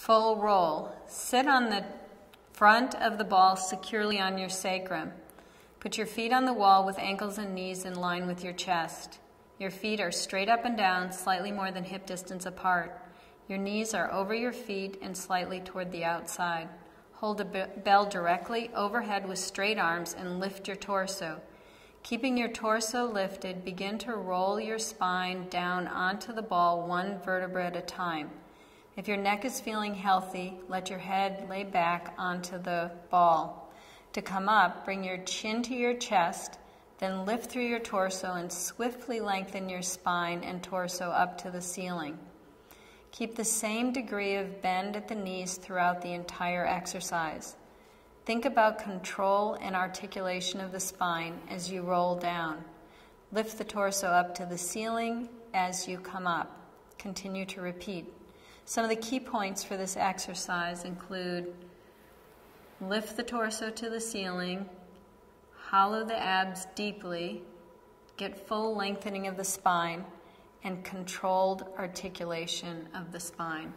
Full roll. Sit on the front of the ball securely on your sacrum. Put your feet on the wall with ankles and knees in line with your chest. Your feet are straight up and down, slightly more than hip distance apart. Your knees are over your feet and slightly toward the outside. Hold a bell directly overhead with straight arms and lift your torso. Keeping your torso lifted, begin to roll your spine down onto the ball one vertebra at a time. If your neck is feeling healthy, let your head lay back onto the ball. To come up, bring your chin to your chest, then lift through your torso and swiftly lengthen your spine and torso up to the ceiling. Keep the same degree of bend at the knees throughout the entire exercise. Think about control and articulation of the spine as you roll down. Lift the torso up to the ceiling as you come up. Continue to repeat. Some of the key points for this exercise include lift the torso to the ceiling, hollow the abs deeply, get full lengthening of the spine, and controlled articulation of the spine.